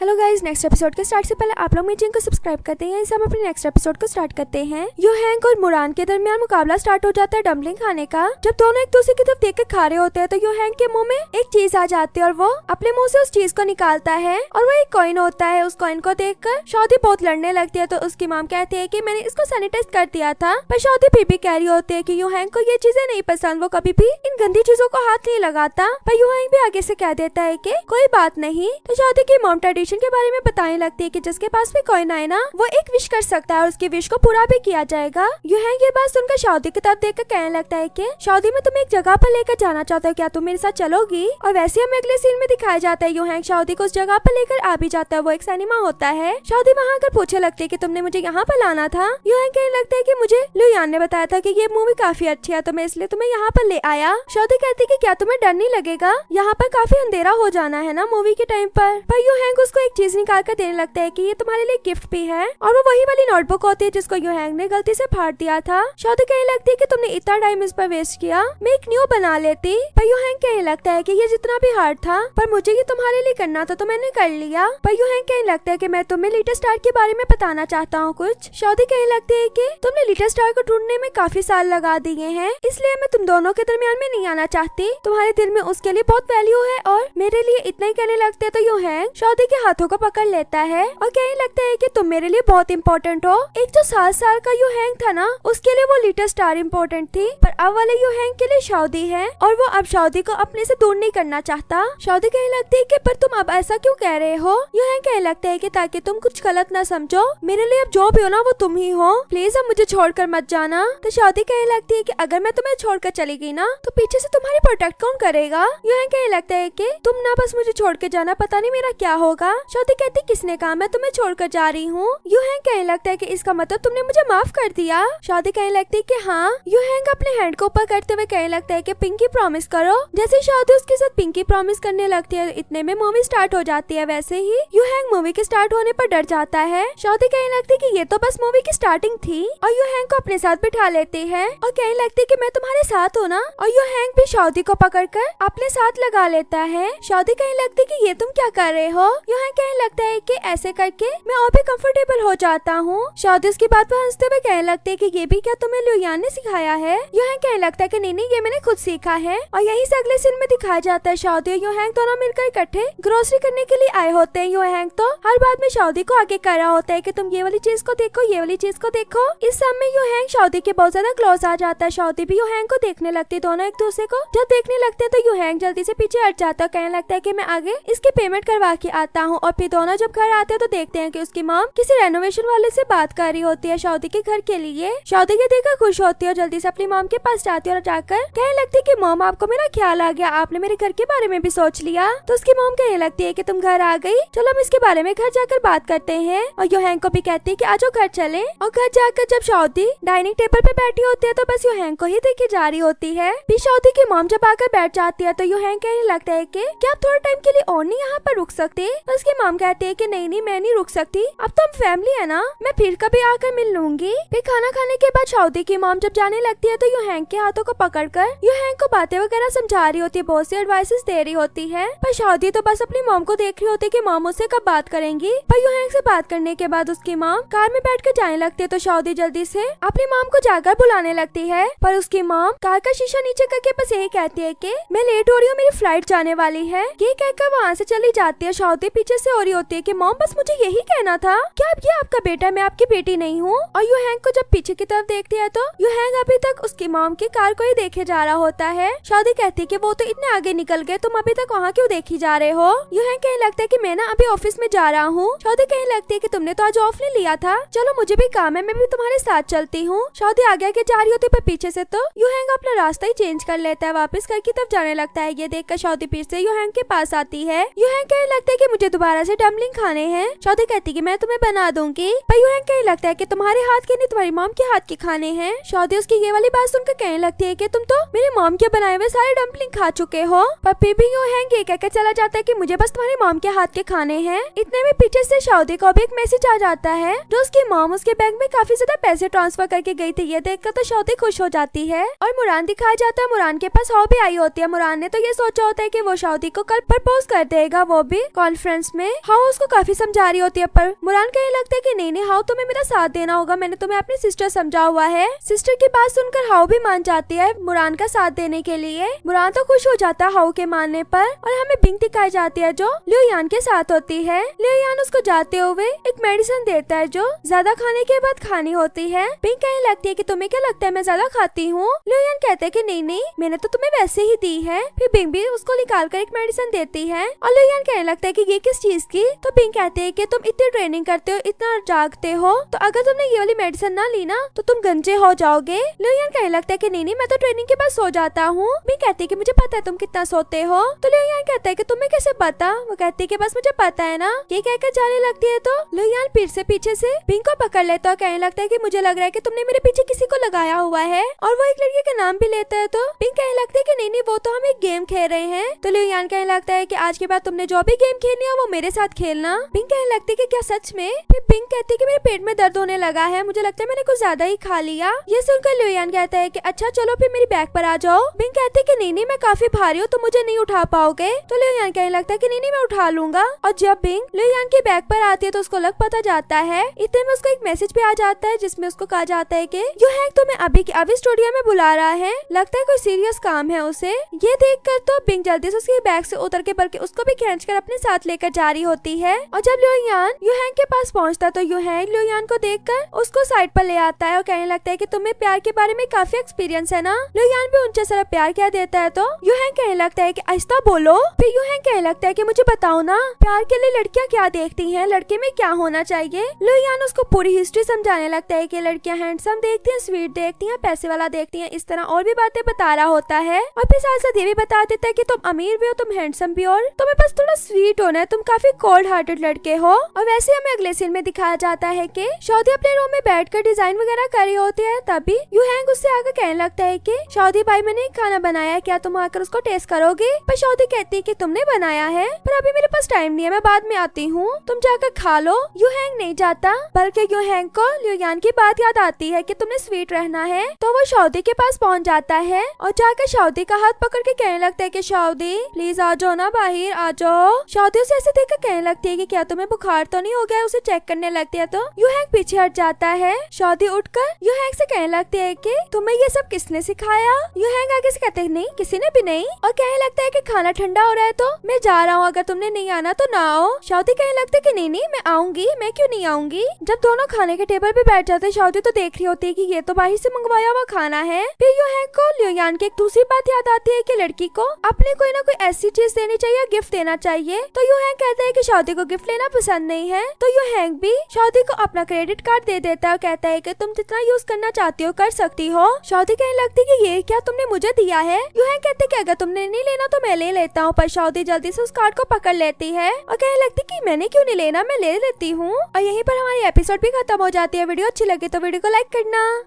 Hello guys next episode के start से पहले आप लोग मेरे चैनल को सब्सक्राइब करते हैं। इसे हम अपने नेक्स्ट एपिसोड को स्टार्ट करते हैं। यो हैंक और मुरान के दरमियान मुकाबला स्टार्ट हो जाता है डम्बलिंग खाने का। जब दोनों एक दूसरे की तरफ़ देख के खा रहे होते हैं तो यो हैंक के मुँह में एक चीज़ आ जाती है और वो अपने मुँह से उस चीज़ को निकालता है और वो एक कॉइन होता है। उस कॉइन को देख कर शौदी बहुत लड़ने लगती है तो उसकी माम कहती है की मैंने इसको सैनिटाइज कर दिया था। पर शौदी फिर भी कह रही होती है की यो हैंक को ये चीज़ें नहीं पसंद। वो कभी भी इन गंदी चीज़ों को हाथ नहीं लगाता। पर यो हैंक भी आगे से कह देता है की कोई बात नहीं। तो शौदी की मॉम ट्रेडिशन के बारे में बताने लगती है कि जिसके पास भी कॉइन आए ना, वो एक विश कर सकता है और उसकी विश को पूरा भी किया जाएगा। यू है, ये बात सुनकर शौदी की तरफ़ देख कर कहने लगता है की, शादी में तुम एक जगह पर लेकर जाना चाहते हो, क्या तुम मेरे साथ चलोगी? और वैसे हमें अगले सीन में दिखाया जाता है, यू है, शौदी को उस जगह पर लेकर आ भी जाता है, वो एक सिनेमा होता है। शौदी वहाँ आकर पूछे लगती है की तुमने मुझे यहाँ पर लाना था, यू है, कहने लगता है की मुझे लुयान ने बताया था की ये मूवी काफ़ी अच्छी है तो मैं इसलिए तुम्हें यहाँ पर ले आया। शौदी कहती की क्या तुम्हें डर नहीं लगेगा? यहाँ पर काफ़ी अंधेरा हो जाना है ना मूवी के टाइम पर? पर यू हैंग उसको एक चीज़ निकाल कर देने लगता है कि ये तुम्हारे लिए गिफ्ट भी है। और वो वही वाली नोटबुक होती है जिसको यू हैंग ने गलती से फाड़ दिया था। शौदी कहने लगती है कि तुमने इतना टाइम इस पर वेस्ट किया। मैं एक न्यू बना लेती। पर यू हैंग कहने लगता है कि ये जितना भी हार्ड था, पर मुझे ये तुम्हारे लिए करना था तो मैंने कर लिया। पर यू हैंग कहने लगता है कि मैं तुम्हें लिटर स्टार के बारे में बताना चाहता हूँ कुछ। शौदी कहने लगती है कि तुमने लिटर स्टार को ढूँढने में काफ़ी साल लगा दिए हैं। इसलिए मैं तुम दोनों के दरमियान में नहीं आना चाहती। तुम्हारे दिल में उसके लिए बहुत वैल्यू है और मेरे लिए इतना ही कहने लगते तो यू हैंग शौदी के हाथों को पकड़ लेता है और कहने लगता है कि तुम मेरे लिए बहुत इम्पोर्टेंट हो? एक जो सात साल का यू हैंग था ना, उसके लिए वो लिटर स्टार इम्पोर्टेंट थी, पर अब वाले यू हैंग के लिए शौदी है और वो अब शौदी को अपने से दूर नहीं करना चाहता। शौदी कहने लगती है की, पर तुम अब ऐसा क्यों कह रहे हो? यू हैंग कहने लगता है की, ताकि तुम कुछ गलत ना समझो। मेरे लिए अब जो भी हो ना, वो तुम ही हो। प्लीज़ अब मुझे छोड़कर मत जाना। तो शौदी कहने लगती है की, अगर मैं तुम्हें छोड़कर चली गई ना तो पीछे से तुम्हारी प्रोटेक्ट कौन करेगा? यू हैंग कहने लगता है की, तुम ना बस मुझे छोड़ के जाना, पता नहीं मेरा क्या होगा। शौदी कहती, किसने कहा? मैं तुम्हें छोड़कर जा रही हूँ। यू हैंग कहने लगता है कि इसका मतलब तुमने मुझे माफ़ कर दिया। शादी कहने लगती है कि हाँ यू हैंग अपने हैंड को ऊपर करते हुए कहने लगता है कि, पिंकी प्रॉमिस करो। जैसे शादी उसके साथ पिंकी प्रॉमिस करने लगती है, इतने में मूवी स्टार्ट हो जाती है, वैसे ही यू हैंग मूवी के स्टार्ट होने पर डर जाता है। शादी कहने लगती है कि, ये तो बस मूवी की स्टार्टिंग थी। और यू हैंग को अपने साथ बिठा लेते हैं और कहने लगती है कि, मैं तुम्हारे साथ हूँ ना? और यू हैंग भी शादी को पकड़कर अपने साथ लगा लेता है। शादी कहने लगती है कि, ये तुम क्या कर रहे हो? यू हैंग कहने लगता है कि ऐसे करके मैं और भी कंफर्टेबल हो जाता हूँ। शादी उसकी बात पर हँसते हुए कहने लगते है कि ये भी क्या तुम्हें लुयान ने सिखाया है? यू हैंग कहने लगता है कि नहीं नहीं, ये मैंने खुद सीखा है। और यही से अगले सीन में दिखाया जाता है शादी और यू हैंग दोनों मिलकर इकट्ठे ग्रोसरी करने के लिए आए होते हैं। यू हैंग तो हर बात में शादी को आगे कर रहा होता है की तुम ये वाली चीज़ को देखो, ये वाली चीज़ को देखो। इस समय यू हैंग शादी के बहुत ज़्यादा क्लोज आ जाता है। शादी भी यू हैंग को देखने लगती है दोनों एक दूसरे को। जब देखने लगते हैं तो यू हैंग जल्दी से पीछे हट जाता है कहने लगता है की मैं आगे इसकी पेमेंट करवा के आता हूँ। और फिर दोनों जब घर आते हैं तो देखते हैं कि उसकी मॉम किसी रेनोवेशन वाले से बात कर रही होती है शौदी के घर के लिए। शौदी के देखकर खुश होती है और जल्दी से अपनी मॉम के पास जाती है और जाकर कहने लगती है की मॉम आपको मेरा ख्याल आ गया। आपने मेरे घर के बारे में भी सोच लिया। तो उसकी मॉम कहने लगती है की, तुम घर आ गई। चलो, हम इसके बारे में घर जाकर बात करते हैं। और योहैंग को भी कहती है की आज घर चले। और घर जाकर जब शौदी डाइनिंग टेबल पे बैठी होती है तो बस योहैंग को ही देखी जा रही होती है। फिर शौदी की मॉम जब आकर बैठ जाती है तो योहैंग कहने लगता है की, क्या आप थोड़ा टाइम के लिए और नहीं यहाँ पर रुक सकते? तो उसकी मॉम कहती है कि नहीं नहीं, मैं नहीं रुक सकती। अब तो हम फैमिली है ना। मैं फिर कभी आकर मिल लूँगी। फिर खाना खाने के बाद शाउदी की माम जब जाने लगती है तो यू हैंग के हाथों को पकड़कर, यू हैंग को बातें वगैरह समझा रही होती है, बहुत सी एडवाइसेस दे रही होती है। पर सऊदी तो बस अपनी मॉम को देख रही होती है की मॉम उससे कब बात करेंगी। पर यू हैंग से बात करने के बाद उसकी माम कार में बैठ कर जाने लगती है तो सऊदी जल्दी से अपनी माम को जाकर बुलाने लगती है। पर उसकी माम कार का शीशा नीचे करके बस यही कहती है की, मैं लेट हो रही हूँ, मेरी फ़्लाइट जाने वाली है। ये कहकर वहाँ से चली जाती है सऊदी पीछे से हो रही होती है की मॉम, बस मुझे यही कहना था। क्या अब ये आपका बेटा है मैं आपकी बेटी नहीं हूँ? और यू हैंग को जब पीछे की तरफ़ देखती है तो? यू हैंग अभी तक उसकी मॉम की कार को ही देखे जा रहा होता है। शादी कहती है कि वो तो इतने आगे निकल गए, तुम अभी तक वहाँ क्यों देखी जा रहे हो? यू हैंग कहने लगता है की मैं ना अभी ऑफ़िस में जा रहा हूँ। शादी कहने लगती है की तुमने तो आज ऑफ़ नहीं लिया था। चलो, मुझे भी काम है, मैं भी तुम्हारे साथ चलती हूँ। शादी आगे आगे जा रही होती पर पीछे से तो? यू हैंग अपना रास्ता ही चेंज कर लेता है, वापस घर की तरफ़ जाने लगता है। ये देख कर शादी फिर से यू हैंग के पास आती है। यू हैंग कहने लगता है की मुझे दोबारा से डम्बलिंग खाने हैं? शादी कहती कि मैं तुम्हें बना दूँगी। यू कहने लगता है कि तुम्हारे हाथ के नहीं, तुम्हारी मॉम के हाथ के खाने हैं। शादी उसकी ये वाली बात सुनकर कहने लगती है की तुम तो मेरे मॉम के बनाए हुए सारे डम्पलिंग खा चुके हो। पर फिर भी यू हैंग कहकर चला जाता है की मुझे बस तुम्हारी मॉम के हाथ के खाने हैं। इतने में पीछे से शादी को भी एक मैसेज आ जाता है, जो उसकी मॉम उसके बैंक में काफ़ी ज़्यादा पैसे ट्रांसफ़र करके गई थी। ये देखकर तो शादी खुश हो जाती है। और मुरान दिखाया जाता है, मुरान के पास हॉबी आई होती है। मुरान ने तो ये सोचा होता है की वो शादी को कल प्रपोज कर देगा, वो भी कॉन्फ्रेंस सेंस में? हाउ उसको काफ़ी समझा रही होती है, पर मुरान कहने लगता है कि नहीं नहीं, हाउ तुम्हें मेरा साथ देना होगा? मैंने तुम्हें अपनी सिस्टर समझा हुआ है। सिस्टर की बात सुनकर हाउ भी मान जाती है मुरान का साथ देने के लिए। मुरान तो खुश हो जाता है हाउ के मानने पर, और हमें बिंग दिखाई जाती है जो लियोयान के साथ होती है। लियोयान उसको जाते हुए एक मेडिसिन देता है जो ज़्यादा खाने के बाद खानी होती है। बिंग कहने लगती है कि तुम्हें क्या लगता है मैं ज़्यादा खाती हूँ? लियोयान कहते हैं कि नहीं नहीं, मैंने तो तुम्हें वैसे ही दी है। फिर बिंग भी उसको निकाल कर एक मेडिसिन देती है, और लियोयान कहने लगता है कि ये किस चीज़ की तो बिंग कहते हैं कि तुम इतनी ट्रेनिंग करते हो, इतना जागते हो तो अगर तुमने ये वाली मेडिसिन ना ली ना तो तुम गंजे हो जाओगे। लियोयान कहने लगता है कि नहीं नहीं, मैं तो ट्रेनिंग के बाद सो जाता हूँ। बिंग कहती है कि मुझे पता है तुम कितना सोते हो। तो लियोयान कहता है कि तुम्हें कैसे पता? वो कहती है कि बस मुझे पता है ना। ये कहकर जाने लगती है तो लियोयान फिर से पीछे से बिंग को पकड़ लेता है, कहने लगता है की मुझे लग रहा है की तुमने मेरे पीछे किसी को लगाया हुआ है। और वो एक लड़के का नाम भी लेता है तो बिंग कहने लगता है की नहीं नहीं, वो तो हम एक गेम खेल रहे हैं। तो लियोयान कहने लगता है की आज के बाद तुमने जो भी गेम खेलनी है, वो मेरे साथ खेलना? बिंग कहने लगती है कि क्या सच में? फिर बिंग कहती है कि मेरे पेट में दर्द होने लगा है। मुझे लगता है मैंने कुछ ज़्यादा ही खा लिया। ये सुनकर लियोयान कहता है कि अच्छा चलो, फिर मेरी बैग पर आ जाओ। बिंग कहती है कि, नहीं नहीं, मैं काफ़ी भारी हूँ तो मुझे नहीं उठा पाओगे? तो लियोयान कहने लगता है कि, नहीं नहीं, मैं उठा लूँगा। और जब बिंग लियोयान की बैग पर आती है तो उसको लग पता जाता है। इतने में उसको एक मैसेज भी आ जाता है, जिसमें उसको कहा जाता है की, यू हैंक तुम्हें अभी की, अभी स्टूडियो में बुला रहा है। लगता है कोई सीरियस काम है उसे। ये देख कर तो बिंग जल्दी से उसके बैग से उतर के बल्कि उसको भी खींच अपने साथ लेकर जा रही होती है। और जब लियोयान यूहैंग के पास पहुँचता तो यूहैंग लियोयान को देखकर उसको साइड पर ले आता है और कहने लगता है कि तुम्हें प्यार के बारे में काफ़ी एक्सपीरियंस है ना? लियोयान भी उनसे सारा प्यार क्या देता है तो यूहैंग कहने लगता है की आहिस्ता बोलो। फिर यूहैंग कहने लगता है की, मुझे बताओ ना, प्यार के लिए लड़कियाँ क्या देखती है? लड़के में क्या होना चाहिए? लियोयान उसको पूरी हिस्ट्री समझाने लगता है की, लड़कियाँ हैंडसम देखती है स्वीट देखती है, पैसे वाला देखती है, इस तरह और भी बातें बता रहा होता है। और फिर साथ साथ ये भी बता देता है कि, तुम अमीर भी हो, तुम हैंडसम भी हो और तुम्हें बस थोड़ा स्वीट होना है, तुम काफ़ी कोल्ड हार्टेड लड़के हो। और वैसे हमें अगले सीन में दिखाया जाता है कि सऊदी अपने रूम में बैठकर डिज़ाइन वगैरह कर रही होती है, तभी यूहैंग उससे आकर कहने लगता है कि सऊदी भाई, मैंने खाना बनाया क्या तुम आकर उसको टेस्ट करोगे? पर सऊदी कहती है कि, तुमने बनाया है, पर अभी मेरे पास टाइम नहीं है, मैं बाद में आती हूँ। तुम जाकर खा लो। यूहैंग नहीं जाता, बल्कि यूहैंग को लियोयान की बात याद आती है की तुमने स्वीट रहना है तो वो सऊदी के पास पहुँच जाता है और जाकर सऊदी का हाथ पकड़ के कहने लगता है की सऊदी प्लीज़ आ जाओ ना बाहर, आ जाओ। सऊदी उसे ऐसे देखकर कहने लगती है कि क्या तुम्हें बुखार तो नहीं हो गया उसे चेक करने लगती है तो? यूहैंग पीछे हट जाता है। सऊदी उठकर यूहैंग से कहने लगती है कि तुम्हें ये सब किसने सिखाया? यूहैंग आगे से कहते हैं, नहीं, किसी ने भी नहीं। और कहने लगता है कि खाना ठंडा हो रहा है तो मैं जा रहा हूँ। अगर तुमने नहीं आना तो ना आओ। सऊदी कहने लगते कि नहीं नहीं, मैं आऊँगी। मैं क्यों नहीं आऊँगी? जब दोनों खाने के टेबल पे बैठ जाते सऊदी तो देख रही होती है की ये तो बाहर से मंगवाया हुआ खाना है। फिर यूहैंग को लियोयान की एक दूसरी बात याद आती है की लड़की को अपने कोई ना कोई ऐसी चीज़ देनी चाहिए गिफ्ट देना चाहिए। तो यूहैंग कहता है कि सऊदी को गिफ्ट लेना पसंद नहीं है तो यू हैंग भी। सऊदी को अपना क्रेडिट कार्ड दे देता है और कहता है कि तुम जितना यूज़ करना चाहती हो कर सकती हो। सऊदी कहने लगती है कि ये क्या तुमने मुझे दिया है? यूहैंग कहते कि अगर तुमने नहीं लेना तो मैं ले लेता हूँ, पर सऊदी जल्दी से उस कार्ड को पकड़ लेती है। और कहने लगती कि मैंने क्यों नहीं लेना? मैं ले लेती हूँ। और यहीं पर हमारी एपिसोड भी खत्म हो जाती है। वीडियो अच्छी लगी तो वीडियो को लाइक करना।